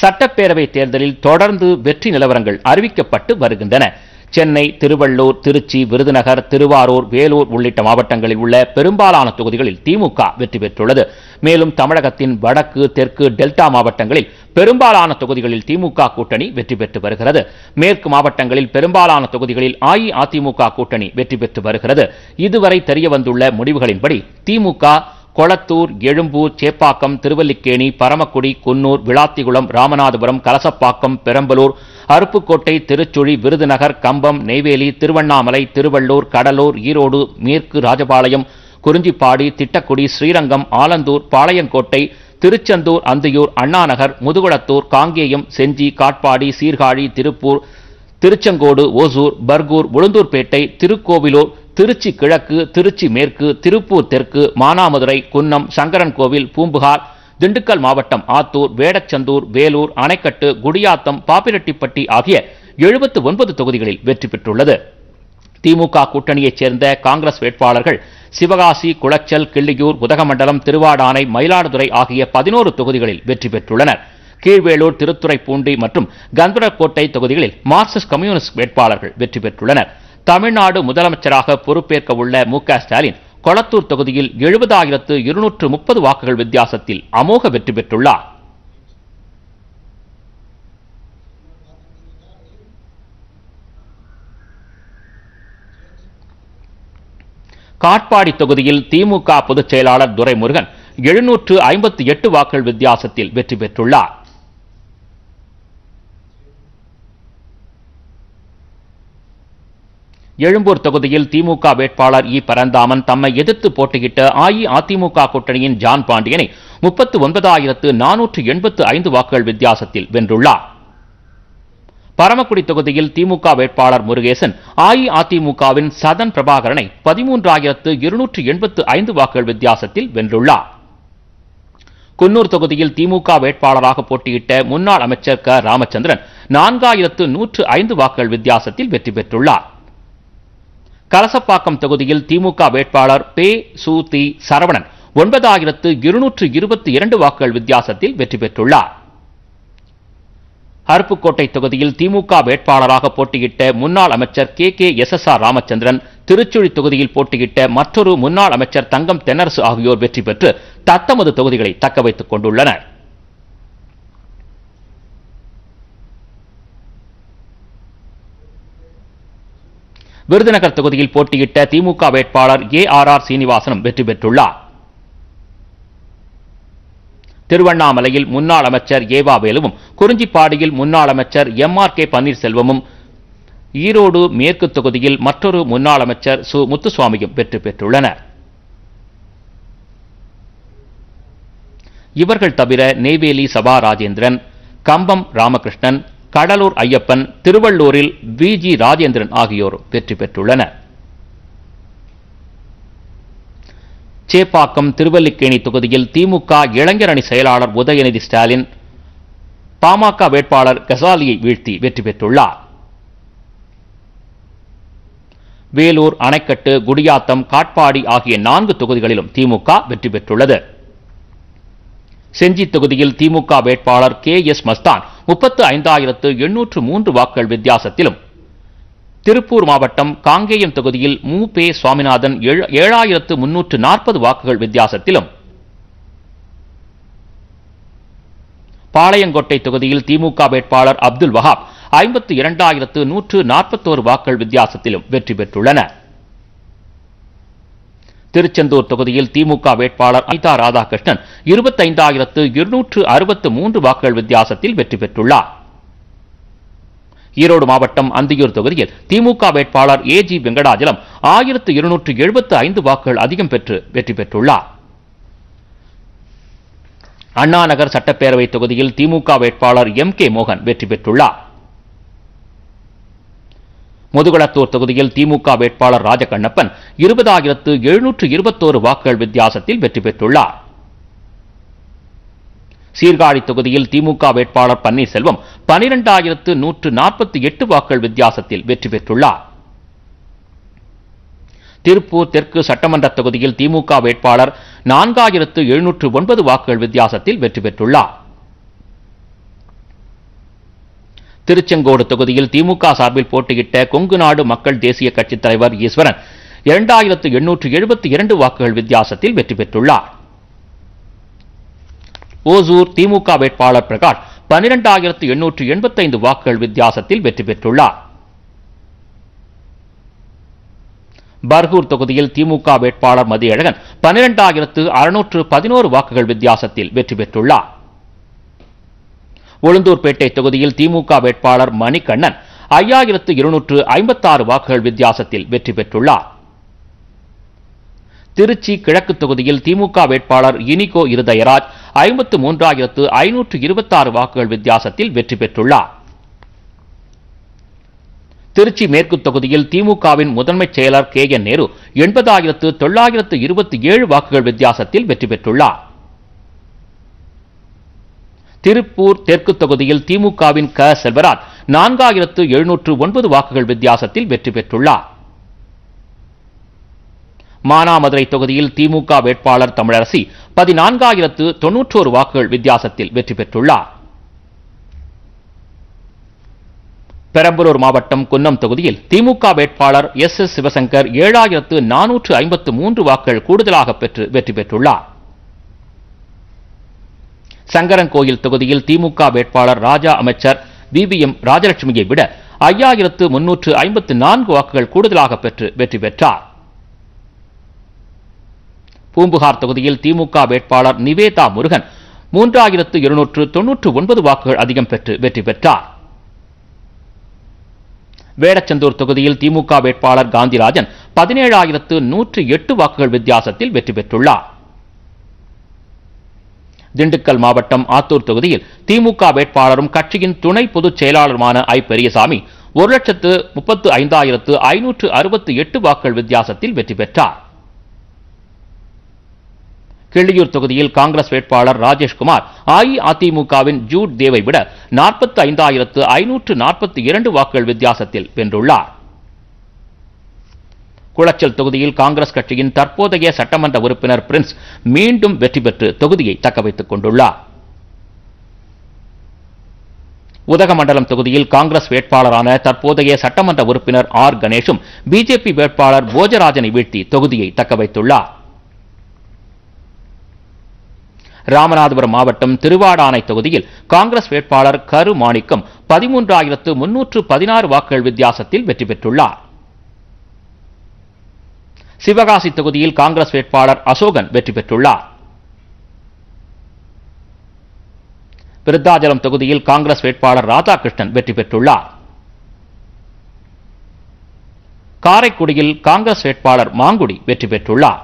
சட்டப்பேரவை தேர்தலில் தொடர்ந்து வெற்றி நிலவரங்கள் அறிவிக்கப்பட்டு வருகின்றன. சென்னை திருவள்ளூர் திருச்சி விருதுநகர் திருவாரூர் வேலூர் உள்ளிட்ட மாவட்டங்களில் உள்ள பெரும்பாலான தொகுதிகளில் திமுக வெற்றி பெற்றுள்ளது. மேலும் தமிழகத்தின் வடக்கு தெற்கு டெல்டா மாவட்டங்களில் பெரும்பாலான தொகுதிகளில் திமுக கூட்டணி வெற்றி பெற்று வருகிறது. மேற்கு மாவட்டங்களில் பெரும்பாலான தொகுதிகளில் அஇஅதிமுக கூட்டணி வெற்றி பெற்று வருகிறது. இதுவரை தெரிய வந்துள்ள முடிவுகளின்படி திமுக கொளத்தூர் எழும்பூர் சேப்பாக்கம் திருவல்லிக்கேணி பரமக்குடி குன்னூர் விளாத்திகுளம் ராமநாதபுரம் கலசப்பாக்கம் பெரம்பலூர் அருப்புக்கோட்டை திருச்சுழி விருதுநகர் கம்பம் நெய்வேலி திருவண்ணாமலை திருவள்ளூர் கடலூர் ஈரோடு மேற்கு ராஜபாளையம் குறிஞ்சிப்பாடி திட்டக்குடி ஸ்ரீரங்கம் ஆலந்தூர் பாளையங்கோட்டை திருச்செந்தூர் அந்தியூர் அண்ணாநகர் முதுகுளத்தூர் காங்கேயம் செஞ்சி காட்பாடி சீர்காழி திருப்பூர் திருச்செங்கோடு ஓசூர் பர்கூர் உளுந்தூர்பேட்டை திருக்கோவிலூர் திருச்சி கிழக்கு திருச்சி மேற்கு திருப்பூர் தெற்கு மானாமதுரை குன்னம் சங்கரன்கோவில் பூம்புகார் திண்டுக்கல் மாவட்டம் ஆத்தூர் வேடச்சந்தூர் வேலூர் அணைக்கட்டு குடியாத்தம் பாப்பிரெட்டிப்பட்டி ஆகிய எழுபத்து ஒன்பது தொகுதிகளில் வெற்றி பெற்றுள்ளது. திமுக கூட்டணியைச் சேர்ந்த காங்கிரஸ் வேட்பாளர்கள் சிவகாசி குளச்சல் கிள்ளியூர் உதகமண்டலம் திருவாடானை மயிலாடுதுறை ஆகிய பதினோரு தொகுதிகளில் வெற்றி பெற்றுள்ளனர். கீழ்வேலூர் திருத்துறைப்பூண்டி மற்றும் கந்தரக்கோட்டை தொகுதிகளில் மார்க்சிஸ்ட் கம்யூனிஸ்ட் வேட்பாளர்கள் வெற்றி பெற்றுள்ளனர். தமிழ்நாடு முதலமைச்சராக பொறுப்பேற்க உள்ள மு ஸ்டாலின் கொளத்தூர் தொகுதியில் எழுபதாயிரத்து இருநூற்று முப்பது வாக்குகள் வித்தியாசத்தில் அமோக வெற்றி பெற்றுள்ளார். காட்பாடி தொகுதியில் திமுக பொதுச் செயலாளர் துரைமுருகன் எழுநூற்று ஐம்பத்தி எட்டு வாக்குகள் வித்தியாசத்தில் வெற்றி பெற்றுள்ளார். எழும்பூர் தொகுதியில் திமுக வேட்பாளர் இ. பரந்தாமன் தம்மை எதிர்த்து போட்டியிட்ட அஇஅதிமுக கூட்டணியின் ஜான் பாண்டியனை முப்பத்து ஒன்பதாயிரத்து நானூற்று எண்பத்து ஐந்து வாக்குகள் வித்தியாசத்தில் வென்றுள்ளார். பரமக்குடி தொகுதியில் திமுக வேட்பாளர் முருகேசன் அஇஅதிமுகவின் சதன் பிரபாகரனை பதிமூன்றாயிரத்து இருநூற்று எண்பத்து ஐந்து வாக்குகள் வித்தியாசத்தில் வென்றுள்ளார். குன்னூர் தொகுதியில் திமுக வேட்பாளராக போட்டியிட்ட முன்னாள் அமைச்சர் க. ராமச்சந்திரன் நான்காயிரத்து நூற்று ஐந்து வாக்குகள் வித்தியாசத்தில் வெற்றி பெற்றுள்ளார். கலசப்பாக்கம் தொகுதியில் திமுக வேட்பாளர் பே. சு. தி. சரவணன் ஒன்பதாயிரத்து இருநூற்று இருபத்தி இரண்டு வாக்குகள் வித்தியாசத்தில் வெற்றி பெற்றுள்ளார். அருப்புக்கோட்டை தொகுதியில் திமுக வேட்பாளராக போட்டியிட்ட முன்னாள் அமைச்சர் K. K. S. S. R. Ramachandran Tiruchuli தொகுதியில் போட்டியிட்ட மற்றொரு முன்னாள் அமைச்சர் தங்கம் தென்னரசு ஆகியோர் வெற்றி பெற்று தத்தமது தொகுதிகளை தக்க வைத்துக் கொண்டுள்ளனர். விருதுநகர் தொகுதியில் போட்டியிட்ட திமுக வேட்பாளர் ஏ ஆர் ஆர் சீனிவாசனும் வெற்றி பெற்றுள்ளார். திருவண்ணாமலையில் முன்னாள் அமைச்சர் ஏவா வேலுவும் குறிஞ்சிப்பாடியில் முன்னாள் அமைச்சர் எம் ஆர் கே பன்னீர்செல்வமும் ஈரோடு மேற்கு தொகுதியில் மற்றொரு முன்னாள் அமைச்சர் சு. முத்துசுவாமியும் வெற்றி பெற்றுள்ளனர். இவர்கள் தவிர நெய்வேலி சபா ராஜேந்திரன் கம்பம் ராமகிருஷ்ணன் கடலூர் ஐயப்பன் திருவள்ளூரில் வி. ஜி. ராஜேந்திரன் ஆகியோர் வெற்றி பெற்றுள்ளனர். சேப்பாக்கம் திருவல்லிக்கேணி தொகுதியில் திமுக இளைஞர் அணி செயலாளர் உதயநிதி ஸ்டாலின் பாமக வேட்பாளர் கசாலியை வீழ்த்தி வெற்றி பெற்றுள்ளார். வேலூர் அணைக்கட்டு குடியாத்தம் காட்பாடி ஆகிய நான்கு தொகுதிகளிலும் திமுக வெற்றி பெற்றுள்ளது. செஞ்சி தொகுதியில் திமுக வேட்பாளர் கே. எஸ். மஸ்தான் முப்பத்து ஐந்தாயிரத்து எண்ணூற்று மூன்று வாக்குகள் வித்தியாசத்திலும். திருப்பூர் மாவட்டம் காங்கேயம் தொகுதியில் மு. பே. சுவாமிநாதன் ஏழாயிரத்து முன்னூற்று நாற்பது வாக்குகள் வித்தியாசத்திலும். பாளையங்கோட்டை தொகுதியில் திமுக வேட்பாளர் அப்துல் வஹாப் ஐம்பத்து இரண்டாயிரத்து நூற்று நாற்பத்தோரு வாக்குகள் வித்தியாசத்திலும் வெற்றி பெற்றுள்ளனர் திருச்செந்தூர் தொகுதியில் திமுக வேட்பாளர் அனிதா ராதாகிருஷ்ணன் இருபத்தைந்தாயிரத்து இருநூற்று அறுபத்து மூன்று வாக்குகள் வித்தியாசத்தில் வெற்றி பெற்றுள்ளார். ஈரோடு மாவட்டம் அந்தியூர் தொகுதியில் திமுக வேட்பாளர் ஏ ஜி வெங்கடாஜலம் ஆயிரத்து இருநூற்று எழுபத்து ஐந்து வாக்குகள் அதிகம் பெற்று வெற்றி பெற்றுள்ளார். அண்ணாநகர் சட்டப்பேரவை தொகுதியில் திமுக வேட்பாளர் எம் கே மோகன் வெற்றி பெற்றுள்ளார். முதுகுளத்தூர் தொகுதியில் திமுக வேட்பாளர் ராஜகண்ணப்பன் இருபதாயிரத்து எழுநூற்று இருபத்தோரு வாக்குகள் வித்தியாசத்தில் வெற்றி பெற்றுள்ளார். சீர்காழி தொகுதியில் திமுக வேட்பாளர் பன்னீர்செல்வம் பனிரெண்டாயிரத்து நூற்று நாற்பத்தி எட்டு வாக்குகள் வித்தியாசத்தில் வெற்றி பெற்றுள்ளார். திருப்பூர் தெற்கு சட்டமன்ற தொகுதியில் திமுக வேட்பாளர் நான்காயிரத்து எழுநூற்று ஒன்பது வாக்குகள் வித்தியாசத்தில் வெற்றி பெற்றுள்ளார். திருச்செங்கோடு தொகுதியில் திமுக சார்பில் போட்டியிட்ட கொங்கு நாடு மக்கள் தேசிய கட்சித் தலைவர் ஈஸ்வரன் இரண்டாயிரத்து எண்ணூற்று எழுபத்தி இரண்டு வாக்குகள் வித்தியாசத்தில் வெற்றி பெற்றுள்ளார். ஓசூர் திமுக வேட்பாளர் பிரகாஷ் பனிரெண்டாயிரத்து எண்ணூற்று எண்பத்தைந்து வாக்குகள் வித்தியாசத்தில் வெற்றி பெற்றுள்ளார். பர்கூர் தொகுதியில் திமுக வேட்பாளர் மதியழகன் பனிரெண்டாயிரத்து அறுநூற்று பதினோரு வாக்குகள் வித்தியாசத்தில் வெற்றி பெற்றுள்ளார். உளுந்தூர்பேட்டை தொகுதியில் திமுக வேட்பாளர் மணிகண்ணன் ஐயாயிரத்து இருநூற்று ஐம்பத்தாறு வாக்குகள் வித்தியாசத்தில் வெற்றி பெற்றுள்ளார். திருச்சி கிழக்கு தொகுதியில் திமுக வேட்பாளர் இனிகோ இருதயராஜ் ஐம்பத்து மூன்றாயிரத்து ஐநூற்று இருபத்தாறு வாக்குகள் வித்தியாசத்தில் வெற்றி பெற்றுள்ளார். திருச்சி மேற்கு தொகுதியில் திமுகவின் முதன்மைச் செயலர் கே என் நேரு எண்பதாயிரத்து தொள்ளாயிரத்து இருபத்தி ஏழு வாக்குகள் வித்தியாசத்தில் வெற்றி பெற்றுள்ளார். திருப்பூர் தெற்கு தொகுதியில் திமுகவின் க. செல்வராஜ் நான்காயிரத்து எழுநூற்று ஒன்பது வாக்குகள் வித்தியாசத்தில் வெற்றி பெற்றுள்ளார். மானாமதுரை தொகுதியில் திமுக வேட்பாளர் தமிழரசி பதினான்காயிரத்து தொன்னூற்றோரு வாக்குகள் வித்தியாசத்தில் வெற்றி பெற்றுள்ளார். பெரம்பலூர் மாவட்டம் குன்னம் தொகுதியில் திமுக வேட்பாளர் எஸ் எஸ் சிவசங்கர் ஏழாயிரத்து நானூற்று ஐம்பத்து மூன்று வாக்குகள் கூடுதலாக பெற்று வெற்றி பெற்றுள்ளார். சங்கரன்கோயில் தொகுதியில் திமுக வேட்பாளர் ராஜா அமைச்சர் பிபிஎம் ராஜலட்சுமியை விட ஐயாயிரத்து முன்னூற்று ஐம்பத்து நான்கு வாக்குகள் கூடுதலாக பெற்று வெற்றி பெற்றார். பூம்புகார் தொகுதியில் திமுக வேட்பாளர் நிவேதா முருகன் மூன்றாயிரத்து இருநூற்று தொன்னூற்று ஒன்பது வாக்குகள் அதிகம் பெற்று வெற்றி பெற்றார். வேடச்சந்தூர் தொகுதியில் திமுக வேட்பாளர் காந்திராஜன் பதினேழாயிரத்து நூற்று எட்டு வாக்குகள் வித்தியாசத்தில் வெற்றி பெற்றுள்ளார். திண்டுக்கல் மாவட்டம் ஆத்தூர் தொகுதியில் திமுக வேட்பாளரும் கட்சியின் துணை பொதுச் செயலாளருமான ஐ. பெரியசாமி ஒரு லட்சத்து முப்பத்து ஐந்தாயிரத்து ஐநூற்று அறுபத்தி எட்டு வாக்கள் வித்தியாசத்தில் வெற்றி பெற்றார். கிள்ளியூர் தொகுதியில் காங்கிரஸ் வேட்பாளர் ராஜேஷ்குமார் அஇஅதிமுகவின் ஜூட் தேவை விட நாற்பத்தி ஐந்தாயிரத்து ஐநூற்று நாற்பத்தி இரண்டு வாக்குகள் வித்தியாசத்தில் வென்றுள்ளார். குளச்சல் தொகுதியில் காங்கிரஸ் கட்சியின் தற்போதைய சட்டமன்ற உறுப்பினர் பிரின்ஸ் மீண்டும் வெற்றி பெற்று தொகுதியை தக்கவைத்துக் கொண்டுள்ளார். உதகமண்டலம் தொகுதியில் காங்கிரஸ் வேட்பாளரான தற்போதைய சட்டமன்ற உறுப்பினர் ஆர். கணேஷும் பிஜேபி வேட்பாளர் போஜராஜனை வீழ்த்தி தொகுதியை தக்கவைத்துள்ளார் ராமநாதபுரம் மாவட்டம் திருவாடானை தொகுதியில் காங்கிரஸ் வேட்பாளர் கரு மாணிக்கம் பதிமூன்றாயிரத்து முன்னூற்று பதினாறு வாக்குகள் வித்தியாசத்தில் வெற்றி பெற்றுள்ளார். சிவகாசி தொகுதியில் காங்கிரஸ் வேட்பாளர் அசோகன் வெற்றி பெற்றுள்ளார். விருத்தாச்சலம் தொகுதியில் காங்கிரஸ் வேட்பாளர் ராதாகிருஷ்ணன் வெற்றி பெற்றுள்ளார். காரைக்குடியில் காங்கிரஸ் வேட்பாளர் மாங்குடி வெற்றி பெற்றுள்ளார்.